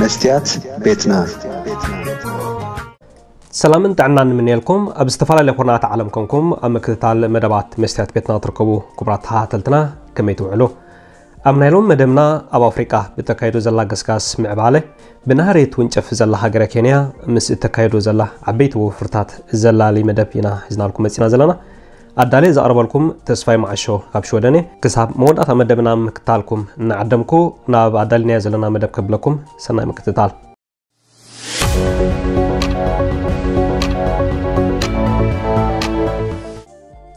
መስትያት ቤትና ሰላምን ጥዕናን ንምንኤልኩም ኣብ ዝተፈላለየ ኩርናት ዓለም ኮንኩም ኣብ ምክትታል መደባት መስትያት ቤትና ትርከቡ ክቡራት ተኸታተልትና ከመይ ትውዕሉ ኣብ ናይ ሎም መደብና ኣብ ኣፍሪቃ ብተካይዶ ዘላ ገስጋስ ምዕባለ ብናሃሬት ውንጨፍ ዘላ ሃገረ ኬንያ ምስ እተካይዶ ዘላ ዓበይቲ ወፍርታት ዘላሊ መደብ ኢና ሒዝናልኩም መፂና ዘለና ኣዳልየ ዘቕርበልኩም ተስፋይ ማዓሾ ካብ ሽወደኔ ክሳብ መወዳእታ መደብና ምክትታልኩም እናዓደምኩ ናብ ኣዳልናዮ ዘለና መደብ ከብለኩም ሰናይ ምክትታል።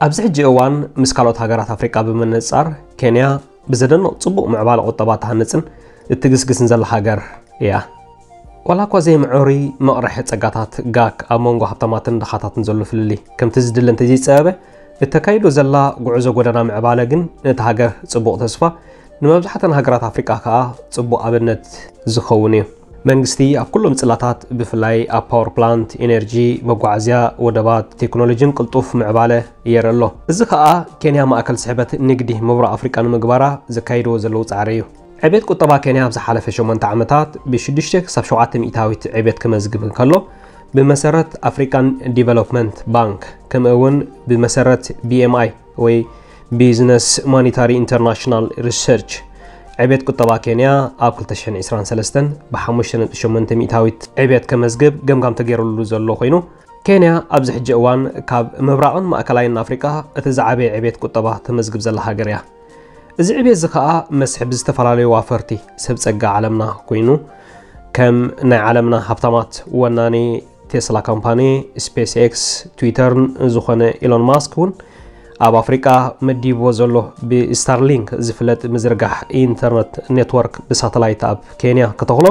ኣብዚ ሕጂ እዋን ምስ ካልኦት ሃገራት ኣፍሪቃ ብምንፃር ኬንያ ብዘደንቕ ፅቡቕ ምዕባለ ቁጠባ ተሃንፅን እትግስግስን ዘላ ሃገር እያ። ዋላ እኳ ዘይምዕሪ መቕርሒ ፀጋታት ጋክ ኣብ መንጎ ሃብታማትን ድኻታትን ዘሎ ፍልሊ ከምቲ ዝድለ እንተዘይፀበበ እተካይዶ ዘላ ጉዕዞ ጎደና ምዕባለ ግን ነቲ ሃገር ፅቡቕ ተስፋ ንመብዛሕተን ሃገራት ኣፍሪቃ ከዓ ፅቡቕ ኣብነት ዝኸውን እዩ መንግስቲ ኣብ ኩሎም ፅላታት ብፍላይ ኣብ ፓወር ፕላንት ኤነርጂ መጓዓዝያ ወደባት ቴክኖሎጂን ቅልጡፍ ምዕባለ የርኢ ኣሎ እዚ ከዓ ኬንያ ማእከል ስሕበት ንግዲ ምብራቅ ኣፍሪቃ ንምግባራ ዘካይድዎ ዘለው ፃዕሪ እዩ ዕቤት ቁጠባ ኬንያ ኣብ ዝሓለፈ 8 ዓመታት ብ6 ክሳብ 7 ሚእታዊት ዕቤት ክመዝግብ እንከሎ ብመሰረት ኣፍሪካን ዲቨሎፕመንት ባንክ ከምኡ እውን ብመሰረት ቢኤምኣይ ወይ ቢዝነስ ሞኒታሪ ኢንተርናሽናል ሪሰርች ዕቤት ቁጠባ ኬንያ ኣብ 2023 ብ5.8 ሚእታዊት ዕቤት ከመዝግብ ገምጋም ተገይሩሉ ዘሎ ኮይኑ ኬንያ ኣብዚ ሕጂ እዋን ካብ ምብራቕን ማእከላይን ኣፍሪቃ እቲ ዝዓበየ ዕቤት ቁጠባ ተመዝግብ ዘላ ሃገር እያ እዚ ዕቤት እዚ ከዓ መስሕብ ዝተፈላለዩ ዋፈርቲ ሰብ ፀጋ ዓለምና ኮይኑ ከም ናይ ዓለምና ሃብታማት ወናኒ ቴስላ company SpaceX ትዊተርን ዝኾነ ኢሎን ማስክ እውን ኣብ ኣፍሪቃ መዲብዎ ዘሎ ብስታርሊንክ ዝፍለጥ ምዝርጋሕ ኢንተርነት ኔትወርክ ብሳተላይት ኣብ ኬንያ ከተኽሎ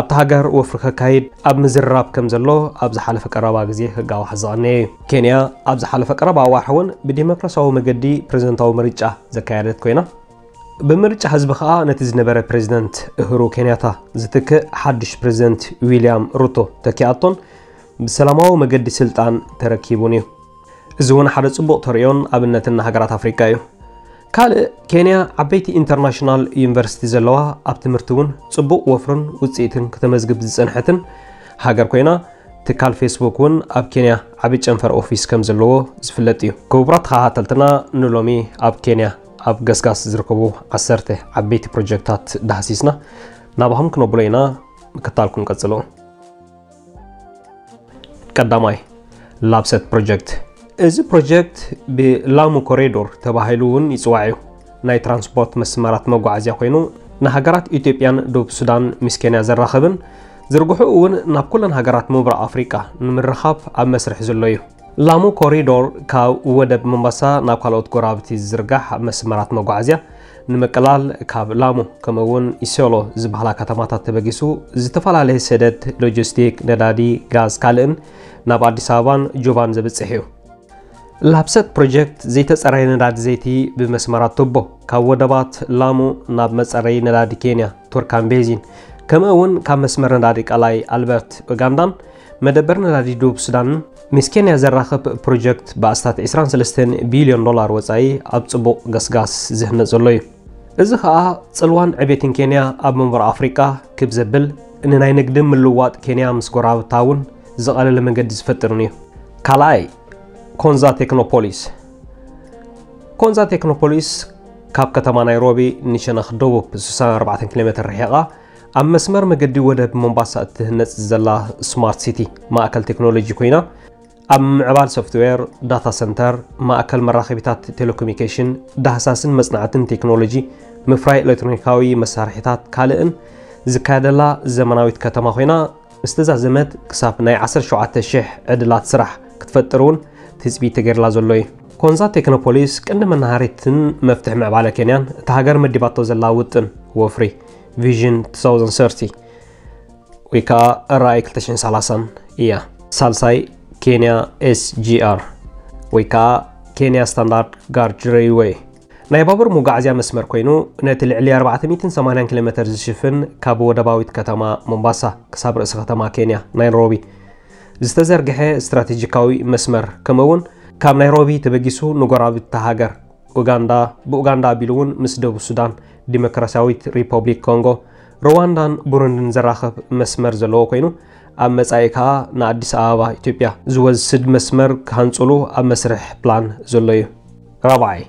ኣብቲ ሃገር ወፍሪ ከካይድ ኣብ ምዝርራብ ከም ዘሎ ኣብ ዝሓለፈ ቀረባ ግዜ ህጋዊ ዝቐነየ እዩ። ኬንያ ኣብ ዝሓለፈ ቀረባ ኣዋሕ እውን ብዲሞክራሲያዊ መገዲ ፕሬዝደንታዊ ምርጫ ዘካየደት ኮይና ብምርጫ ህዝቢ ከዓ ነቲ ዝነበረ ፕሬዚደንት ኡሁሩ ኬንያታ ዝትክእ ሓድሽ ፕሬዚደንት ዊልያም ሩቶ ተኪኣቶን ብሰላማዊ መገዲ ስልጣን ተረኪቡን እዩ እዚ እውን ሓደ ፅቡቕ ተሪኦን ኣብነትን ሃገራት ኣፍሪቃ እዩ ካልእ ኬንያ ዓበይቲ ኢንተርናሽናል ዩኒቨርሲቲ ዘለዋ ኣብ ትምህርቲ እውን ፅቡቕ ወፍርን ውፅኢትን ክተመዝግብ ዝፀንሐትን ሃገር ኮይና ትካል ፌስቡክ እውን ኣብ ኬንያ ዓብ ጨንፈር ኦፊስ ከም ዘለዎ ዝፍለጥ እዩ ክቡራት ተኸታተልትና ንሎሚ ኣብ ኬንያ ኣብ ገስጋስ ዝርከቡ ዓሰርተ ዓበይቲ ፕሮጀክታት ዳሃሲስና ናባኹም ክነብሎ ኢና ምክታል ክንቀፅሎ ቀዳማይ LAPSSET ፕሮጀክት። እዚ ፕሮጀክት ብላሙ ኮሪዶር ተባሂሉ እውን ይፅዋዕ እዩ። ናይ ትራንስፖርት መስመራት መጓዓዝያ ኮይኑ ንሃገራት ኢትዮጵያን ደቡብ ሱዳን ምስ ኬንያ ዘራኽብን ዝርግሑ እውን ናብ ኩለን ሃገራት ምብራቅ ኣፍሪቃ ንምርኻብ ኣብ መስርሕ ዘሎ እዩ። ላሙ ኮሪዶር ካብ ወደብ ሞምባሳ ናብ ካልኦት ጎራብቲ ዝዝርጋሕ መስመራት መጓዓዝያ ንምቅላል ካብ ላሙ ከምኡውን ኢሶሎ ዝበሃላ ከተማታት ተበጊሱ ዝተፈላለየ ሰደድ ሎጂስቲክ ነዳዲ ጋዝ ካልእን ናብ ኣዲስ ኣበባን ጆባን ዘብፅሕ እዩ። LAPSSET ፕሮጀክት ዘይተፀረየ ነዳዲ ዘይቲ ብመስመራት ቱቦ ካብ ወደባት ላሙ ናብ መፀረይ ነዳዲ ኬንያ ቱርካን Basin ከምኡ እውን ካብ መስመር ነዳዲ ቃላይ ኣልበርት ኡጋንዳን መደበር ነዳዲ ደቡብ ሱዳንን ምስ ኬንያ ዘራኽብ ፕሮጀክት ብኣስታት 23 ቢልዮን ዶላር ወፃኢ ኣብ ፅቡቕ ገስጋስ ዝህነፅ ዘሎ እዩ እዚ ከዓ ፅልዋን ዕቤትን ኬንያ ኣብ መንበሪ ኣፍሪቃ ክብ ዘብል ንናይ ንግድን ምልዋጥ ኬንያ ምስ ጎራብታ እውን ዝቐለለ መንገዲ ዝፈጥርን እዩ። ካልኣይ ኮንዛ ቴክኖፖሊስ። ኮንዛ ቴክኖፖሊስ ካብ ከተማ ናይሮቢ ንሸነኽ ደቡብ 64 ኪሎ ሜትር ርሒቓ ኣብ መስመር መገዲ ወደብ ሞምባሳ እትህነፅ ዘላ smart city ማእከል ቴክኖሎጂ ኮይና ኣብ ምዕባል ሶፍትዌር ዳታ ሰንተር ማእከል መራኸቢታት ቴሌኮሙኒኬሽን ዳህሳስን መፅናዕትን ቴክኖሎጂ ምፍራይ ኤሌክትሮኒካዊ መሳርሒታት ካልእን ዝካየደላ ዘመናዊት ከተማ ኮይና ዝተዛዘመት ክሳብ ናይ 17000 ዕድላት ስራሕ ክትፈጥር እውን ትፅቢት ተገይርላ ዘሎ እዩ ኮንዛ ቴክኖፖሊስ ቅንዲ መናሃሪትን መፍትሒ ምዕባለ ኬንያን እቲ ሃገር መዲባቶ ዘላ ውጥን ወፍሪ ቪዥን 2030 ወይ ከዓ ራእይ 230 እያ ሳልሳይ ኬንያ SGR ወይ ከዓ ኬንያ Standard Gauge Railway ናይ ባቡር መጓዓዝያ መስመር ኮይኑ ነቲ ልዕሊ 480 ኪሎ ሜትር ዝሽፍን ካብ ወደባዊት ከተማ ሞምባሳ ክሳብ ርእሲ ከተማ ኬንያ ናይሮቢ። ዝተዘርግሐ ስትራቴጂካዊ መስመር ከምኡውን ካብ ናይሮቢ ተበጊሱ ንጎራብቲ ሃገር ኡጋንዳ ብኡጋንዳ ኣቢሉ እውን ምስ ደቡብ ሱዳን ዲሞክራሲያዊት ሪፐብሊክ ኮንጎ ሩዋንዳን ቡሩንድን ዘራኽብ መስመር ዘለዎ ኮይኑ ኣብ መጻኢ ከዓ ንኣዲስ ኣበባ ኢትዮጵያ ዝወስድ መስመር ክሃንፅሉ ኣብ መስርሕ ፕላን ዘሎ እዩ። ራብዓይ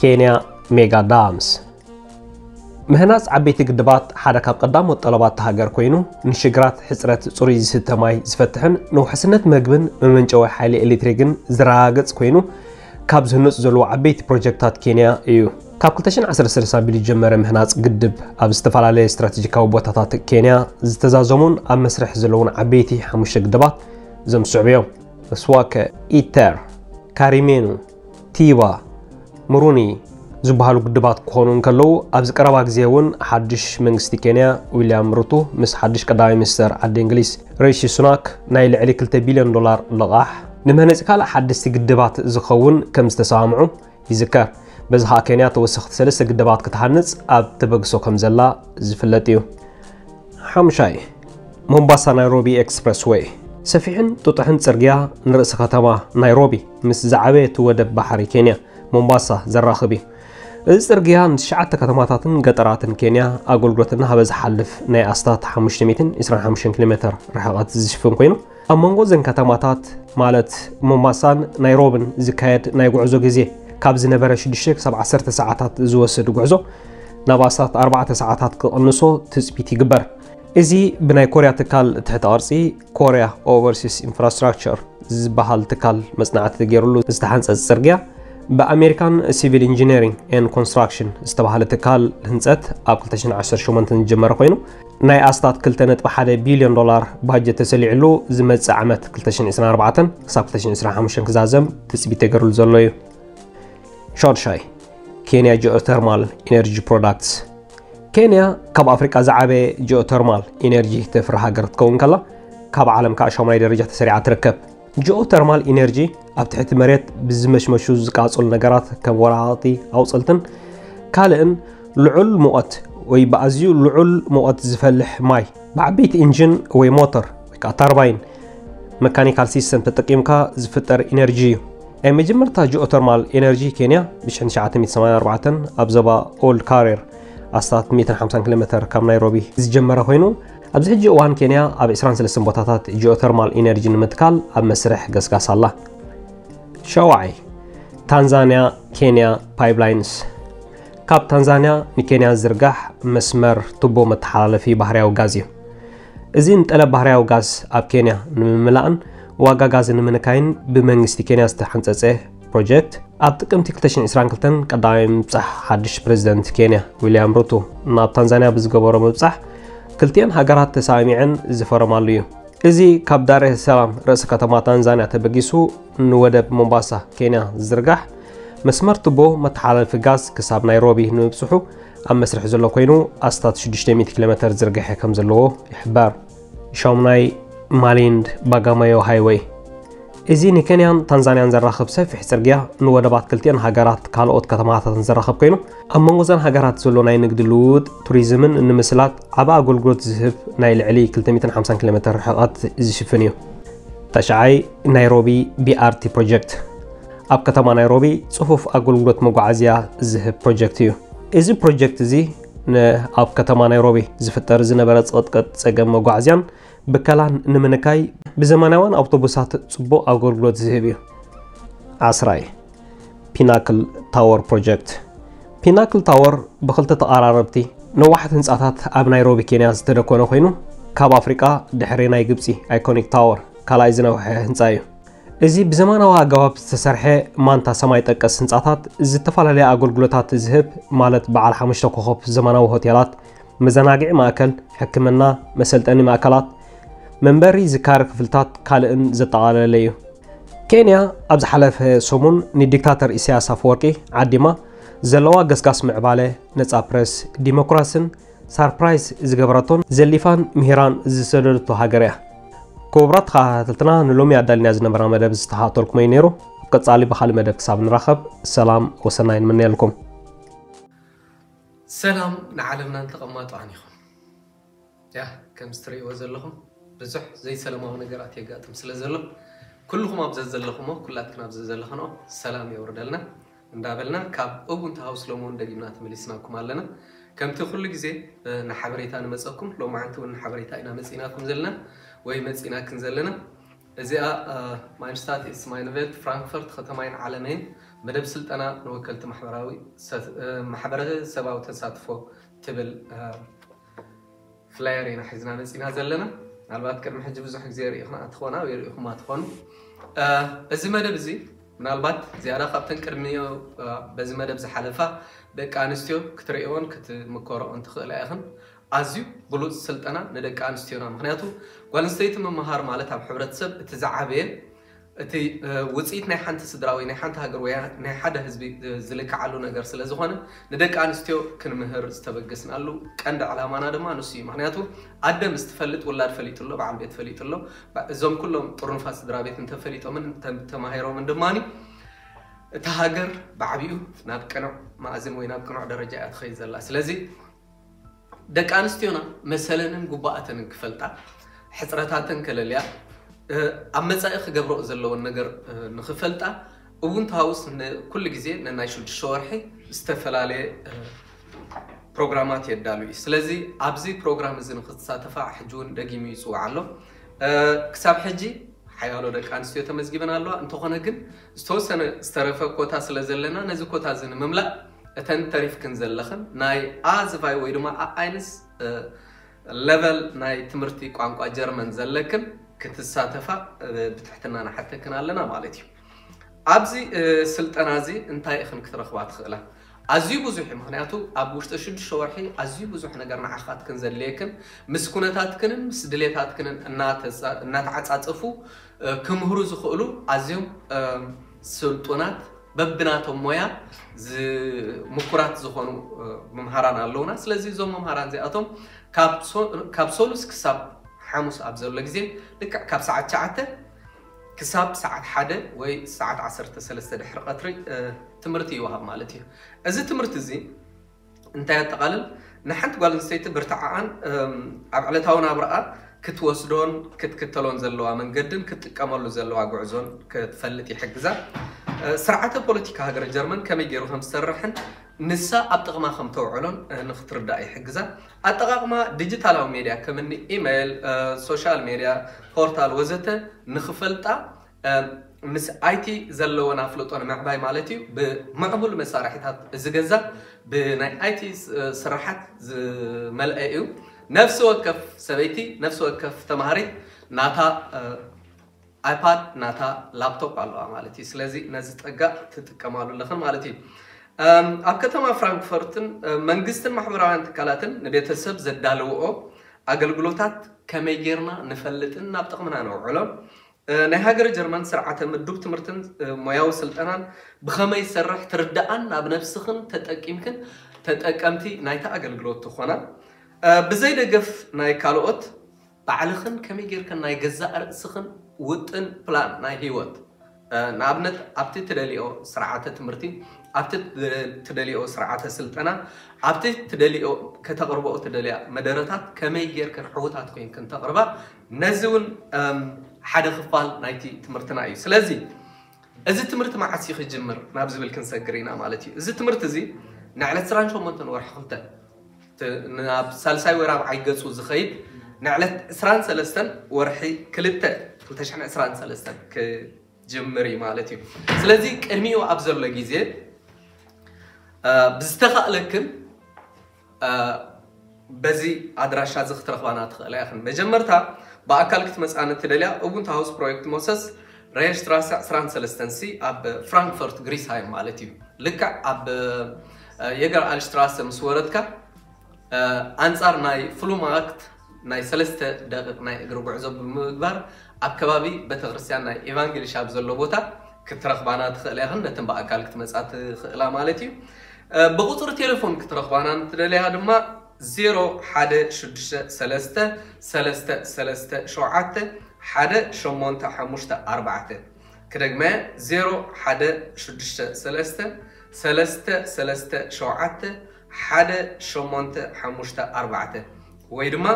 ኬንያ Mega Dams። ምህናፅ ዓበይቲ ግድባት ሓደ ካብ ቀዳሞት ጠለባት ሃገር ኮይኑ ንሽግራት ሕፅረት ፅሩይ ዝስተ ማይ ዝፈትሕን ንውሕስነት መግብን መመንጨዊ ሓይሊ ኤሌክትሪክን ዝረጋገፅ ኮይኑ ካብ ዝህነፁ ዘለዎ ዓበይቲ ፕሮጀክታት ኬንያ እዩ ካብ 2013 ኣቢሉ ጀመረ ምህናፅ ግድብ ኣብ ዝተፈላለየ ስትራቴጂካዊ ቦታታት ኬንያ ዝተዛዘሙን ኣብ መስርሕ ዘለውን ዓበይቲ ሓሙሽተ ግድባት እዞም ዝስዕቡ እዮም ስዋከ ኢተር ካሪሜኑ ቲባ ሙሩኒ ዝበሃሉ ግድባት ክኾኑ እንከለዉ ኣብዚ ቀረባ ግዜ እውን ሓድሽ መንግስቲ ኬንያ ዊልያም ሩቱ ምስ ሓድሽ ቀዳማይ ሚኒስተር ዓዲ እንግሊዝ ሪሺ ሱናክ ናይ ልዕሊ 2 ቢልዮን ዶላር ልቓሕ ንምህነፂ ካልእ ሓደስቲ ግድባት ዝኸውን ከም ዝተሰማምዑ ይዝከር በዚ ከዓ ኬንያ ተወሰኽቲ ሰለስተ ግድባት ክትሃንፅ ኣብ ተበግሶ ከም ዘላ ዝፍለጥ እዩ ሓሙሻይ ሞምባሳ ናይሮቢ ኤክስፕረስ ዌይ ሰፊሕን ጡጥሕን ፅርግያ ንርእሲ ከተማ ናይሮቢ ምስ ዝዓበየት ወደብ ባሕሪ ኬንያ ሞምባሳ ዘራኽብ እዩ እዚ ፅርግያ ንትሽዓተ ከተማታትን ገጠራትን ኬንያ ኣገልግሎት እናሃበ ዝሓልፍ ናይ ኣስታት 525 ኪሎ ሜትር ርሕቐት ዝሽፍን ኮይኑ ኣብ መንጎ ዘን ከተማታት ማለት ሞምባሳን ናይሮብን ዝካየድ ናይ ጉዕዞ ግዜ ካብ ዝነበረ 6 ክሳብ 10 ሰዓታት ዝወስድ ጉዕዞ ናብ ኣስታት 4 ሰዓታት ክቕንሶ ትፅቢት ይግበር እዚ ብናይ ኮርያ ትካል ትሕቲ ቅርፂ ኮርያ ኦቨርሲስ ኢንፍራስትራክቸር ዝበሃል ትካል መፅናዕቲ ተገይሩሉ ዝተሃንፀፅ ፅርግያ ብኣሜሪካን ሲቪል ኢንጂነሪንግ ኤን ኮንስትራክሽን ዝተባሃለ ትካል ህንፀት ኣብ 2018 ዝጀመረ ኮይኑ ናይ ኣስታት 2.1 ቢልዮን ዶላር ባጀት ተሰሊዕሉ ዝመፅእ ዓመት 2024 ክሳብ 2025 ክዛዘም ትፅቢት ተገይሩሉ ዘሎ እዩ ሾድሻይ ኬንያ ጂኦተርማል ኢነርጂ ፕሮዳክትስ ኬንያ ካብ ኣፍሪቃ ዝዓበየ ጂኦተርማል ኢነርጂ ተፍሪ ሃገር ትከውን ከላ ካብ ዓለም ከዓ ሻሙናይ ደረጃ ተሰሪዓ ትርከብ ጂኦተርማል ኢነርጂ ኣብ ትሕቲ መሬት ብዝመሽመሹ ዝቃፀሉ ነገራት ከም ወራቕቲ ኣውፅልትን ካልእን ልዑል ሙቐት ወይ ብኣዝዩ ልዑል ሙቐት ዝፈልሕ ማይ ብዓበይቲ ኢንጂን ወይ ሞተር ወይ ከዓ ታርባይን መካኒካል ሲስተም ተጠቂምካ ዝፍጠር ኢነርጂ እዩ ናይ መጀመርታ ጂኦተርማል ኤነርጂ ኬንያ ብ1984 ኣብ ዞባ ኦልድ ካሬር ኣስታት 150 ኪሎ ሜትር ካብ ናይሮቢ ዝጀመረ ኮይኑ ኣብዚ ሕጂ እዋን ኬንያ ኣብ 23 ቦታታት ጂኦተርማል ኢነርጂ ንምትካል ኣብ መስርሕ ገስጋስ ኣላ ሸዋዓይ ታንዛንያ ኬንያ ፓይፕላይንስ ካብ ታንዛንያ ንኬንያ ዝርጋሕ መስመር ቱቦ መተሓላለፊ ባህርያዊ ጋዝ እዩ እዚ ንጠለብ ባህርያዊ ጋዝ ኣብ ኬንያ ንምምላእን ዋጋ ጋዝ ንምንካይን ብመንግስቲ ኬንያ ዝተሓንፀፀ ፕሮጀክት ኣብ ጥቅምቲ 2022 ቀዳማይ ምብፃሕ ሓድሽ ፕሬዚደንት ኬንያ ዊልያም ሩቶ ናብ ታንዛንያ ብዝገበሮ ምብፃሕ ክልቲአን ሃገራት ተሰሚዐን ዝፈረማሉ እዩ። እዚ ካብ ዳሬ ሰላም ርእሲ ከተማ ታንዛንያ ተበጊሱ ንወደብ ሞምባሳ ኬንያ ዝዝርጋሕ መስመር ቱቦ መተሓላለፊ ጋዝ ክሳብ ናይሮቢ ንምብፅሑ ኣብ መስርሕ ዘሎ ኮይኑ ኣስታት 600 ኪሎ ሜትር ዝርግሐ ከም ዘለዎ ይሕበር ሻሙናይ ማሊንድ ባጋማዮ ሃይወይ እዚ ንኬንያን ታንዛንያን ዘራኽብ ሰፊሕ ፅርግያ ንወደባት ክልቲአን ሃገራት ካልኦት ከተማታትን ዘራኽብ ኮይኑ ኣብ መንጎ ዘን ሃገራት ዘሎ ናይ ንግዲ ልውውጥ ቱሪዝምን ንምስላት ዓበ ኣገልግሎት ዝህብ ናይ ልዕሊ 250 ኪሎ ሜትር ርሕቐት ዝሽፍን እዩ ተሻዓይ ናይሮቢ ቢኣርቲ ፕሮጀክት ኣብ ከተማ ናይሮቢ ፅፉፍ ኣገልግሎት መጓዓዝያ ዝህብ ፕሮጀክት እዩ እዚ ፕሮጀክት እዚ ኣብ ከተማ ናይሮቢ ዝፍጠር ዝነበረ ፀቕጥቀጥ ፀገም መጓዓዝያን ብከላን ንምንካይ ብዘመናውያን ኣውቶቡሳት ፅቡቅ ኣገልግሎት ዝህብ እዩ። ዓስራይ Pinnacle Tower ፕሮጀክት። Pinnacle Tower ብክልተ ተቐራረብቲ ነዋሕቲ ህንፃታት ኣብ ናይሮቢ ኬንያ ዝተደኮነ ኮይኑ ካብ ኣፍሪቃ ድሕሪ ናይ ግብፂ Iconic Tower ካልኣይ ዝነውሐ ህንፃ እዩ። እዚ ብዘመናዊ ኣገባብ ዝተሰርሐ ማንታ ሰማይ ጠቀስ ህንፃታት ዝተፈላለየ ኣገልግሎታት ዝህብ ማለት በዓል ሓሙሽተ ኮኸብ ዘመናዊ ሆቴላት መዘናግዒ ማእከል ሕክምና መሰልጠኒ ማእከላት መንበሪ ዝካረ ክፍልታት ካልእን ዘጠቓለለ እዩ ኬንያ ኣብ ዝሓለፈ ሰሙን ንዲክታተር ኢሳያስ ኣፈወርቂ ዓዲማ ዘለዋ ገስጋስ ምዕባለ ነፃ ፕረስ ዲሞክራስን ሳርፕራይዝ ዝገበረቶን ዘሊፋን ምሂራን ዝሰደደቶ ሃገር እያ ክቡራት ተኸታተልትና ንሎሚ ኣዳልና ዝነበረ መደብ ዝተኸታተልኩም እዩ ነይሩ ኣብ ቀፃሊ ብካሊእ መደብ ክሳብ ንራኸብ ሰላም ወሰናይ ንምንየልኩም ሰላም ንዓለምና ንተቐማጧን ኢኹም ያ ከም ዝትሪእዎ ዘለኹም ብዙሕ ዘይሰለማዊ ነገራት የጋጥም ስለ ዘሎ ኩልኩም ኣብዘ ዘለኹሞ ኩላትክን ኣብዘ ዘለኽኖ ሰላም የውርደልና እንዳበልና ካብ እውን ተሃውስሎሞን ደጊምና ተመሊስናኩም ኣለና ከምቲ ኩሉ ግዜ ንሓበሬታ ንመፀኩም ሎማዓንቲ እውን ንሓበሬታ ኢና መፂናኩም ዘለና ወይ መፂናክን ዘለና እዚኣ ማይንስታት ስማይንቬልት ፍራንክፈርት ከተማይን ዓለመይን መደብ ስልጠና ንወከልቲ ማሕበረሰባዊ ተሳትፎ ትብል ፍላየር ኢና ሒዝና መፂና ዘለና ምናልባት ቅድሚ ሕጂ ብዙሕ ግዜ ሪኢኹና ትኾና ወይ ሪኢኹማ ትኾኑ እዚ መደብ እዚ ምናልባት ዝያዳ ካብተን ቅድሚ በዚ መደብ ዝሓለፋ ደቂ ኣንስትዮ ክትሪእዎን ክትምከሮኦን ትኽእላ ኢኽን ኣዝዩ ብሉፅ ስልጠና ንደቂ ኣንስትዮና ምክንያቱ ጓል ኣንስተይቲ ምምሃር ማለት ኣብ ሕብረተሰብ እቲ ዝዓበየ እቲ ውፅኢት ናይ ሓንቲ ስድራ ወይ ናይ ሓንቲ ሃገር ወይ ናይ ሓደ ህዝቢ ዝልክዓሉ ነገር ስለ ንደቂ ኣንስትዮ ክንምህር ዝተበገስናሉ ቀንዲ ዕላማና ድማ ንሱ እዩ። ምክንያቱ ኣደ ምስ ትፈልጥ ውላድ ፈሊጡሎ በዓል ቤት ፈሊጡሎ እዞም ኩሎም ጥሩንፋት ስድራ ቤት እንተፈሊጦምን ተማሂሮምን ድማኒ እቲ ሃገር ብዓብኡ ናብ ቅኑዕ ማእዝን ወይ ናብ ቅኑዕ ደረጃ እያ ትኸይድ ዘላ። ስለዚ ደቂ ኣንስትዮና መሰለንን ጉባኣተንን ክፈልጣ ሕፅረታተን ከለልያ ኣብ መፃኢ ክገብረኦ ዘለዎን ነገር ንክፈልጣ እውን ኩሉ ግዜ ንናይ ሽዱሽተ ወርሒ ዝተፈላለየ ፕሮግራማት የዳሉ እዩ። ስለዚ ኣብዚ ፕሮግራም እዚ ንክትሳተፋ ሕጂ እውን ደጊሙ ይፅዋዕ ኣሎ። ክሳብ ሕጂ ሓያሎ ደቂ ኣንስትዮ ተመዝጊበን ኣለዋ። እንተኾነ ግን ዝተወሰነ ዝተረፈ ኮታ ስለ ዘለና ነዚ ኮታ እዚ ንምምላእ እተን ተሪፍክን ዘለኽን ናይ A zwei ወይ ድማ A eins Level ናይ ትምህርቲ ቋንቋ ጀርመን ዘለክን ክትሳተፋ ብትሕትና ንሓተክን ኣለና ማለት እዩ። ኣብዚ ስልጠና እዚ እንታይ ኢኽን ክትረኽባ ትኽእላ? ኣዝዩ ብዙሕ ምክንያቱ ኣብ ውሽጢ ሽዱሽተ ወርሒ ኣዝዩ ብዙሕ ነገር ንዓኻትክን ዘድልየክን ምስ ኩነታትክንን ምስ ድሌታትክንን እናተዓፃፅፉ ክምህሩ ዝኽእሉ ኣዝዮም ስልጡናት በብናቶም ሞያ ምኩራት ዝኾኑ መምሃራን ኣለውና ስለዚ እዞም መምሃራን እዚኣቶም ካብ ሶሉስ ክሳብ ሓሙስ ኣብ ዘሎ ግዜ ልክዕ ካብ ሰዓት ሸዓተ ክሳብ ሰዓት ሓደ ወይ ሰዓት 13 ድሕሪ ቀትሪ ትምህርቲ ይወሃብ ማለት እዩ። እዚ ትምህርቲ እዚ እንታይ ኣጠቃልል ንሓንቲ ጓል ኣንስተይቲ ብርትዓኣን ኣብ ዕለታዊ ናብረኣ ክትወስዶን ክትክተሎን ዘለዋ መንገድን ክትጥቀመሉ ዘለዋ ጉዕዞን ክትፈልጥ ይሕግዛ። ስርዓተ ፖለቲካ ሃገር ጀርመን ከመይ ገይሩ ከም ዝሰርሕን ንሳ ኣብ ጥቕማ ከም ተውዕሎን ንክትርዳእ ይሕግዛ ኣጠቃቅማ ዲጂታላዊ ሜድያ ከምኒ ኢሜይል ሶሻል ሜድያ ፖርታል ወዘተ ንክፈልጣ ምስ ኣይቲ ዘለወን ኣፍልጦ ንምዕባይ ማለት እዩ ብምዕቡል መሳርሒታት ዝገዛ ብናይ ኣይቲ ስራሓት ዝመልአ እዩ ነፍሲ ወከፍ ሰበይቲ ነፍሲ ወከፍ ተማሃሪት ናታ ኣይፓድ ናታ ላፕቶፕ ኣለዋ ማለት እዩ ስለዚ ነዚ ፀጋእ ትጥቀማሉ ኣለኽን ማለት እዩ ኣብ ከተማ ፍራንክፈርትን መንግስትን ማሕበራውያን ትካላትን ንቤተሰብ ዘዳልውኦ ኣገልግሎታት ከመይ ጌርና ንፈልጥን ናብ ጥቕምና ነውዕሎም። ናይ ሃገር ጀርመን ስርዓተ ምዱብ ትምህርትን ሞያዊ ስልጠናን ብከመይ ይሰርሕ ትርዳኣን ናብ ነፍስኽን ተጠቂምክን ተጠቀምቲ ናይቲ ኣገልግሎት ትኾና። ብዘይ ደገፍ ናይ ካልኦት ባዕልኽን ከመይ ጌርክን ናይ ገዛእ ርእስኽን ውጥን ፕላን ናይ ሂወት ንኣብነት ኣብቲ ትደሊኦ ስርዓተ ትምህርቲ ኣብቲ ትደሊኦ ስርዓተ ስልጠና ኣብቲ ትደሊኦ ከተቕርበኦ ትደልያ መደረታት ከመይ ጌርክን ሕውታት ኮይንክን ተቕርባ ነዚ እውን ሓደ ክፋል ናይቲ ትምህርትና እዩ ስለዚ እዚ ትምህርቲ መዓስ ክጅምር ናብ ዝብል ክንሰግር ኢና ማለት እዩ እዚ ትምህርቲ እዚ ንዕለት 28 ወርሒ ክልተ ናብ ሳልሳይ ወይ ራብዓይ ገፁ ዝኸይድ ንዕለት 23 ወርሒ 2 2023 ክጅምር እዩ ማለት እዩ ስለዚ ቅድሚኡ ኣብ ዘሎ ግዜ ብዝተኻእለክን በዚ ኣድራሻ እዚ ክትረኽባና ትኽእላ ኢኽን መጀመርታ ብኣካል ክትመፃነ ትደልያ Ubuntu Haus Projekt Moses Rehstraße 23 C ኣብ ፍራንክፈርት ግሪስሃይም ማለት እዩ። ልክዕ ኣብ የገር ኣልሽትራሰ ምስ ወረድካ ኣንፃር ናይ ፍሉማክት ናይ ሰለስተ ደቂቕ ናይ እግሪ ጉዕዞ ብምግባር ኣብ ከባቢ ቤተክርስትያን ናይ ኤቫንጌሊሽ ኣብ ዘሎ ቦታ ክትረኽባና ትኽእላ ኢኽን ነተን ብኣካል ክትመፃ ትኽእላ ማለት እዩ ብቁፅሪ ቴሌፎን ክትረኽባና እንትደለያ ድማ 0163 337 1854 ክደግመ 0163 337 1854 ወይ ድማ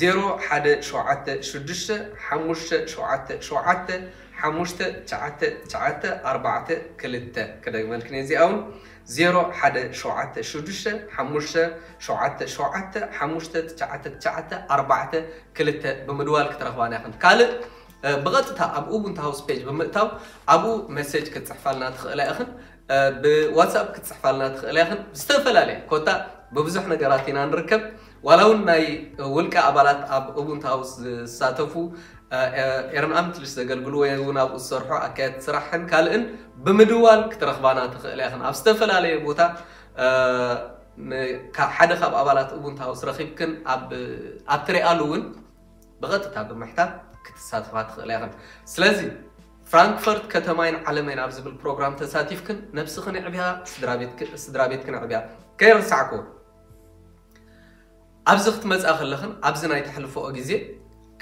0176 577 599 ክደግመልክን እዚኣ እውን زيرو حدا شعتة شدشة حمشة شعتة شعتة حمشة تشعتة تشعتة أربعة كلتة بمدوال كتر كترخوان يا خنت كالت بغتتا أبو بنت هاوس بيج بمتاو أبو مسج كتسحفلنا تخيل تخلى خن بواتساب كتسحفلنا تخلى يا خن استفلالي كوتا ببزح نجاراتنا نركب ولو ناي ولك أبالات أبو بنت هاوس ساتفو ዝሳተፉ ኤርንኣምትልሽ ዘገልግሉ ወይ እውን ኣብኡ ዝሰርሑ ኣካየድ ስራሕን ካልእን ብምድዋል ክትረኽባና ትኽእላ ኢኽን ኣብ ዝተፈላለየ ቦታ ሓደ ካብ ኣባላት Ubuntu Haus ረኺብክን ኣብ ትሪኣሉ እውን ብቐጥታ ብምሕታት ክትሳተፋ ትኽእላ ኢኽን ስለዚ ፍራንክፈርት ከተማይን ዓለመይን ኣብ ዝብል ፕሮግራም ተሳቲፍክን ነብስኽን ዕብያ ስድራ ቤትክን ዕብያ ከይርስዓክዎ ኣብዚ ክትመፅእ ከለኽን ኣብዚ ናይ ተሕልፎኦ ግዜ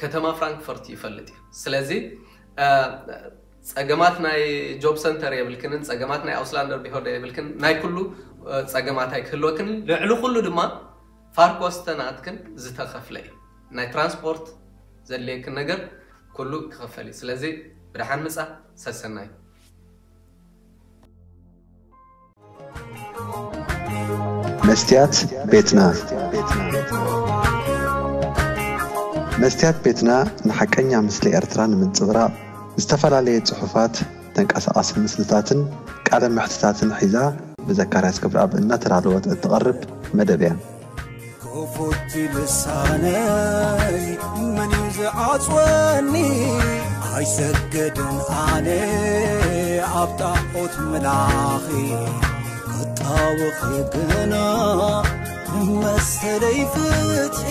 ከተማ ፍራንክፈርት ይፈልጥ ስለዚ ፀገማት ናይ Jobcenter የብልክንን ፀገማት ናይ Ausländerbehörde የብልክን ናይ ኩሉ ፀገማታይ ክህልወክን ልዕሊ ኩሉ ድማ ፋርኮስተናትክን ዝተኸፍለ እዩ። ናይ ትራንስፖርት ዘድልየክን ነገር ኩሉ ክኸፈል እዩ። ስለዚ ብድሓን ምፃ ሰሰና መስትያት ቤትና መስትያት ቤትና ንሓቀኛ ምስሊ ኤርትራ ንምንፅብራቕ ዝተፈላለየ ፅሑፋት ተንቀሳቐሲ ምስልታትን ቃለ ምሕትታትን ሒዛ ብዘካርያስ ክብረኣብ እናተዳለወት እትቐርብ መደብ እያ። ክፉቲ ልሳነይ መን እዩ ዝዓፅወኒ? ኣይሰገድን ኣነ ኣብ ጣዖት መላኺ ክጣውኺ ግና መሰለይ ፍትሒ